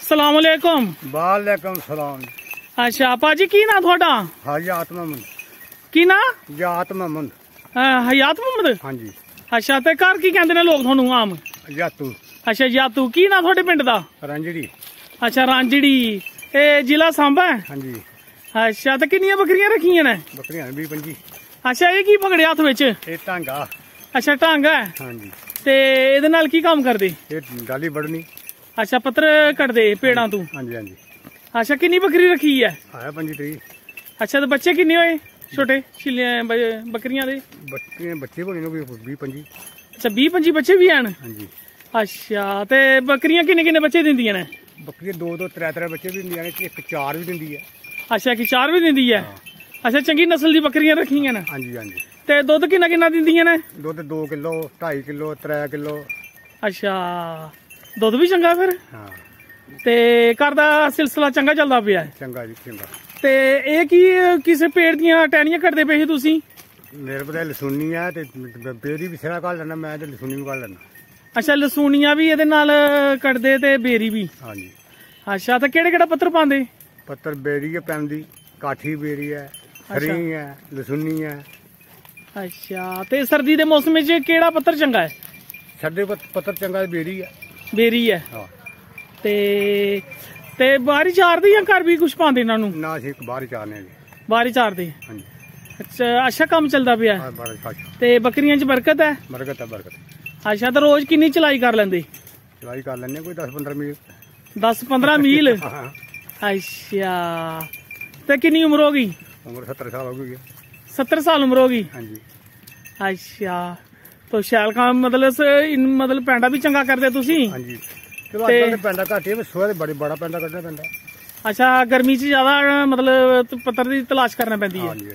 ਸਲਾਮ ਅਲੈਕੁਮ ਵਾਲੇਕਮ ਸਲਾਮ ਅੱਛਾ ਭਾਜੀ ਕੀ ਨਾਂ ਤੁਹਾਡਾ ਹਯਾਤ ਮਹਮਦ ਕੀ ਨਾਂ ਯਾਤ ਮਹਮਦ ਅਹ, ਹਯਾਤ ਮੁਹੰਮਦ ਹਾਂਜੀ ਅੱਛਾ ਤੇ ਘਰ ਕੀ ਕਹਿੰਦੇ ਨੇ ਲੋਕ ਤੁਹਾਨੂੰ ਆਮ? ਯਾਤੂ ਅੱਛਾ ਯਾਤੂ ਕੀ ਨਾਂ ਤੁਹਾਡੇ ਪਿੰਡ ਦਾ? ਰੰਜੜੀ। ਅੱਛਾ ਰਾਂਜੜੀ ਇਹ ਜ਼ਿਲ੍ਹਾ ਸਾਂਬਾ ਹੈ? ਹਾਂਜੀ। ਅੱਛਾ ਤੇ ਕਿੰਨੀਆਂ ਬੱਕਰੀਆਂ ਰੱਖੀਆਂ ਨੇ? ਬੱਕਰੀਆਂ ਵੀ ਪੰਜੀ ਅੱਛਾ ਇਹ ਕੀ ਪਕੜਿਆ ਹੱਥ ਵਿੱਚ? ਇਹ ਟਾਂਗਾ ਅੱਛਾ ਢੰਗ ਹੈ? ਹਾਂਜੀ। ਤੇ ਇਹਦੇ ਨਾਲ ਕੀ ਕੰਮ ਕਰਦੇ? ਇਹ ਡਾਲੀ ਬੜਨੀ ਅੱਛਾ ਪੱਤਰ ਕੱਢਦੇ ਪੇੜਾਂ ਤੋਂ? ਹਾਂਜੀ ਹਾਂਜੀ। ਅੱਛਾ ਕਿੰਨੀ ਬੱਕਰੀ ਰੱਖੀ ਹੈ? ਆਇਆ ਪੰਜੀ ਤਰੀ ਅੱਛਾ ਤੇ ਬੱਚੇ ਕਿੰਨੇ ਹੋਏ? ਛੋਟੇ ਛਿੱਲੇ ਬ- ਬੱਕਰੀਆਂ ਦੇ? ਬੱਚੇ ਬੱਚੇ ਬਣੇ ਨੇ ਕੋਈ 20 ਪੰਜੀ ਅੱਛਾ 20 25 ਬੱਚੇ ਵੀ ਹਨ ਹਾਂਜੀ। ਅੱਛਾ ਤੇ ਬੱਕਰੀਆਂ ਕਿੰਨੇ ਕਿੰਨੇ ਬੱਚੇ ਦਿੰਦੀਆਂ ਨੇ? ਬੱਕਰੀਆਂ ਦੋ ਦੋ ਤਰੇ ਤਰੇ ਬੱਚੇ ਵੀ ਦਿੰਦੀਆਂ ਨੇ ਇੱਕ ਚਾਰ ਵੀ ਦਿੰਦੀ ਹੈ। ਅੱਛਾ ਕਿ ਚਾਰ ਵੀ ਦਿੰਦੀ ਹੈ? ਅੱਛਾ ਚੰਗੀ ਨਸਲ ਦੀ ਬੱਕਰੀਆਂ ਰੱਖੀਆਂ ਨੇ? ਹਾਂਜੀ ਹਾਂਜੀ। ਤੇ ਦੁੱਧ ਕਿੰਨਾ ਕਿੰਨਾ ਦਿੰਦੀਆਂ ਨੇ? ਦੁੱਧ 2 ਕਿਲੋ 2.5 ਕਿਲੋ 3 ਕਿਲੋ। ਅੱਛਾ ਦੁੱਧ ਵੀ ਚੰਗਾ ਫਿਰ? ਹਾਂ। ਤੇ ਘਰ ਦਾ ਸਿਲਸਿਲਾ ਚੰਗਾ ਚੱਲਦਾ ਪਿਆ? ਹੈ ਚੰਗਾ ਜੀ ਚੰਗਾ। ਤੇ ਇਹ ਕੀ ਕਿਸੇ ਪੇੜ ਦੀਆਂ ਟਹਿਣੀਆਂ ਕੱਢਦੇ ਪਏ ਸੀ ਤੁਸੀਂ? ਮੇਰੇ ਕੋਲ ਲਸੁਣੀ ਆ ਤੇ ਬੇਰੀ ਵੀ ਸਿਰਾ ਕੱਢ ਲੈਣਾ ਮੈਂ ਤੇ ਲਸੁਣੀ ਵੀ ਕੱਢ ਲੈਣਾ ਅੱਛਾ ਲਸੂਣੀਆਂ ਵੀ ਇਹਦੇ ਨਾਲ ਕੱਢਦੇ ਤੇ ਬੇਰੀ ਵੀ? ਹਾਂਜੀ। ਅੱਛਾ ਤੇ ਕਿਹੜੇ ਕਿਹੜਾ ਪੱਤਰ ਪਾਉਂਦੇ? ਪੱਤਰ ਬੇਰੀ ਹੈ ਪੈਂਦੀ ਕਾਠੀ ਬੇਰੀ ਹੈ ਹਰੀ ਹੈ ਲਸੁਣੀ ਹੈ ਅੱਛਾ ਤੇ ਸਰਦੀ ਦੇ ਮੌਸਮ ਵਿੱਚ ਕਿਹੜਾ ਪੱਤਰ ਚੰਗਾ ਹੈ? ਸਾਡੇ ਪੱਤਰ ਚੰਗਾ ਬੇਰੀ ਹੈ ਬੇਰੀ ਹੈ। ਹਾਂ। ਤੇ ਤੇ ਬਾਹਰੀ ਚਾਰਦੇ ਜਾਂ ਘਰ ਵੀ ਕੁਝ ਪਾਉਂਦੇ ਇਹਨਾਂ ਨੂੰ? ਨਾ ਅਸੀਂ ਬਾਹਰ ਹੀ ਚਾਰਨੇ ਜੀ। ਬਾਹਰੀ ਚਾਰਦੇ ਹਾਂਜੀ। ਅੱਛਾ ਅੱਛਾ ਕੰਮ ਚੱਲਦਾ ਪਿਆ? ਹੈ। ਬਾਹਰ ਖਾਸ਼ ਤੇ ਬੱਕਰੀਆਂ 'ਚ ਬਰਕਤ ਹੈ? ਬਰਕਤ ਹੈ ਬਰਕਤ ਅੱਛਾ ਤਾਂ ਰੋਜ਼ ਕਿੰਨੀ ਚਲਾਈ ਕਰ ਲੈਂਦੇ? ਚਲਾਈ ਕਰ ਲੈਣੇ ਕੋਈ 10 15 ਮਿੰਟ 10 15 ਮੀਲ? ਹਾਂ। ਅੱਛਾ। ਤੇ ਕਿੰਨੀ ਉਮਰ ਹੋ ਗਈ? ਉਮਰ 70 ਸਾਲ ਹੋ ਗਈ ਹੈ। 70 ਸਾਲ ਉਮਰ ਹੋ ਗਈ? ਹਾਂਜੀ। ਅੱਛਾ। ਤਾਂ ਸ਼ੈਲ ਕੰਮ ਮਤਲਬ ਸ- ਇਨ ਮਤਲਬ ਪੈਂਡਾ ਵੀ ਚੰਗਾ ਕਰਦੇ ਤੁਸੀਂ? ਹਾਂਜੀ। ਚਲੋ ਤੇ- ਅੱਜ ਕੱਲ੍ਹ ਪੈਂਦਾ ਘੱਟ ਹੀ ਹੈ ਸੋਏ ਤੇ ਬੜੀ ਬੜਾ ਪੈਂਦਾ ਕੱਢਣਾ ਪੈਂਦਾ ਅੱਛਾ ਗਰਮੀ 'ਚ ਜ਼ਿਆਦਾ ਮਤਲਬ ਤ- ਪੱਤਰ ਦੀ ਤਲਾਸ਼ ਕਰਨਾ ਪੈਂਦੀ ਹੈ। ਹਾਂਜੀ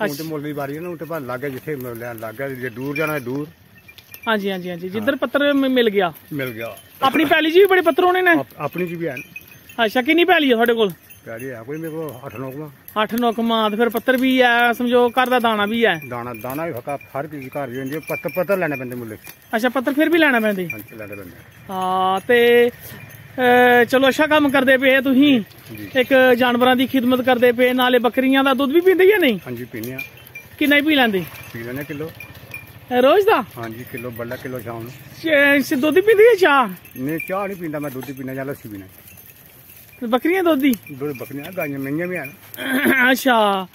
ਹੁਣ ਤੇ ਮੁੱਲ ਦੀ ਵਾਰੀ ਹੈ ਨਾ ਹੁਣ ਤੇ ਭਾਵੇਂ ਲੱਗ ਗਿਆ ਜਿੱਥੇ ਲੈਣ ਲੱਗ ਗਿਆ ਜੇ ਦੂਰ ਜਾਣਾ ਹੈ ਦੂਰ। ਹਾਂਜੀ ਹਾਂਜੀ ਹਾਂਜੀ। ਜਿੱਧਰ ਪੱਤਰ ਮ- ਮਿਲ ਗਿਆ। ਮਿਲ ਗਿਆ। ਆਪਣੀ ਪੈਲੀ 'ਚ ਵੀ ਬੜੇ ਪੱਤਰ ਹੋਣੇ ਨੇ? ਆਪ- ਆਪਣੀ ਚ ਵੀ ਹੈ। ਅੱਛਾ ਕਿੰਨੀ ਪੈਲੀ ਹੈ ਤੁਹਾਡੇ ਕੋਲ? ਪਿਆਰੀ ਹੈ ਕੋਈ ਮੇਰੇ ਕੋਲ 8 9 ਕਮਾ 8 9 ਕਮਾਦ ਫਿਰ ਪੱਤਰ ਵੀ ਹੈ ਸਮਝੋ ਘਰ ਦਾ ਦਾਣਾ ਵੀ ਹੈ ਦਾਣਾ ਦਾਣਾ ਵੀ ਫੱਕਾ ਹਰ ਚੀਜ਼ ਘਰ ਦੀ ਹੁੰਦੀ ਹੈ ਪੱਤਰ ਪੱਤਰ ਲੈਣੇ ਪੈਂਦੇ ਮੁੱਲੇ। ਅੱਛਾ ਪੱਤਰ ਫਿਰ ਵੀ ਲੈਣਾ ਪੈਂਦੇ? ਹਾਂਜੀ ਲੈਣੇ ਪੈਂਦੇ ਹਾਂ ਤੇ ਅਹ, ਚਲੋ ਅੱਛਾ ਕੰਮ ਕਰਦੇ ਪਏ ਤੁਸੀਂ। ਇੱਕ ਜਾਨਵਰਾਂ ਦੀ ਖਿਦਮਤ ਕਰਦੇ ਪਏ ਨਾਲੇ ਬੱਕਰੀਆਂ ਦਾ ਦੁੱਧ ਵੀ ਪੀਂਦੇ ਜਾਂ ਨਹੀਂ? ਹਾਂਜੀ ਪੀਨੇ ਆ। ਕਿੰਨਾ ਹੀ ਪੀ ਲੈਂਦੇ? ਪੀ ਲੈਣੇ ਕਿਲੋ। ਅਹ, ਰੋਜ਼ ਦਾ? ਹਾਂਜੀ ਕਿਲੋ ਬੱਲਾ ਕਿਲੋ ਸ਼ਾਮ ਨੂੰ। ਚ- ਸ- ਦੁੱਧ ਪੀਂਦੀ ਹੈ ਚਾਹ ਨਹੀਂ ਚਾਹ ਨਹੀਂ ਪੀਂਦਾ ਮੈਂ ਦੁੱਧ ਪੀਣਾ ਜਾਂ ਲੱਸੀ ਪੀਣਾ ਬੱਕਰੀਆਂ ਦੁੱਧ ਦੀ ਦੁੱਧ ਬੱਕਰੀਆਂ ਗਾਈਆਂ ਮਹੀਆਂ ਵੀ ਹਨ। ਅੱਛਾ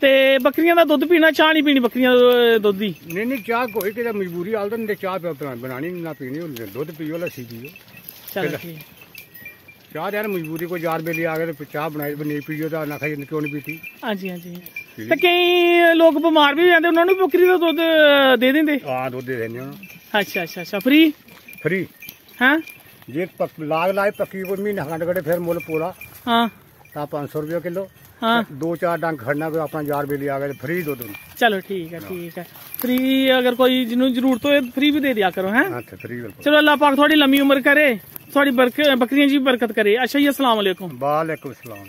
ਤੇ ਬੱਕਰੀਆਂ ਦਾ ਦੁੱਧ ਪੀਣਾ ਚਾਹ ਨਹੀਂ ਪੀਣੀ ਬੱਕਰੀਆਂ ਦਾ ਦੁੱਧ ਦੀ ਨਹੀਂ ਨਹੀਂ ਚਾਹ ਕੋਈ ਕਿਤੇ ਮਜਬੂਰੀ ਹਾਲ ਤਾਂ ਨਹੀਂ ਚਾਹ ਪਿਆ- ਬਣਾਣੀ ਨਾ ਪੀਣੀ ਹੁੰਦੀ ਦੁੱਧ ਪੀਓ ਲੱਸੀ ਪੀਓ। ਚਲੋ। ਠੀਕ। ਚਾਹ ਯਾਰ ਮਜਬੂਰੀ ਕੋਈ ਯਾਰ ਬੇਲੀ ਆ ਗਏ ਤੇ ਚਾਹ ਬਣਾਈ ਨਹੀਂ ਪੀਓ ਤਾਂ ਨਾ ਖਾਈ ਕਿਉਂ ਨਹੀਂ ਪੀਤੀ? ਹਾਂਜੀ ਹਾਂਜੀ। ਤੇ ਕਈ ਲੋਕ ਬਿਮਾਰ ਵੀ ਜਾਂਦੇ ਉਹਨਾਂ ਨੂੰ ਬੱਕਰੀ ਦਾ ਦੁੱਧ ਦੇ ਦਿੰਦੇ? ਆ ਦੁੱਧ ਦੇ ਦਿੰਦੇ ਉਹਨੂੰ ਅੱਛਾ ਅੱਛਾ ਅੱਛਾ ਫ੍ਰੀ? ਫਰੀ। ਹਾਂ? ਜੇ ਪੱਕ- ਲਾਗ ਲਾਏ ਪੱਕੀ ਕੋਈ ਮਹੀਨਾ ਖੰਡ ਕੜੇ ਫਿਰ ਮੁੱਲ ਪੂਰਾ। ਹਾਂ। ਤਾਂ 500 ਰੁਪਏ ਕਿਲੋ। ਹਾਂ। ਦੋ ਚਾਰ ਡੰਗ ਖੜਨਾ ਕੋਈ ਆਪਣਾ ਯਾਰ ਬੇਲੀ ਆ ਗਏ ਤੇ ਫਰੀ ਦੁੱਧ ਨੂੰ। ਚਲੋ ਠੀਕ ਹੈ ਠੀਕ ਹੈ। ਫ੍ਰੀ ਅਗਰ ਕੋਈ ਜਿਹਨੂੰ ਜ਼ਰੂਰਤ ਹੋਏ ਫ੍ਰੀ ਵੀ ਦੇ ਦਿਆ ਕਰੋ ਹੈ? ਹਾਂ ਤੇ ਫਰੀ ਬਿਲਕੁਲ। ਚਲੋ ਅੱਲਾਹ ਪਾਕ ਤੁਹਾਡੀ ਲੰਮੀ ਉਮਰ ਕਰੇ ਤੁਹਾਡੀ ਬਰਕ- ਬੱਕਰੀਆਂ ਜੀ ਬਰਕਤ ਕਰੇ। ਅੱਛਾ ਜੀ ਅਸਲਾਮ ਵਾਲੇਕੁਮ ਵਾਲੇਕੁਮ ਸਲਾਮ।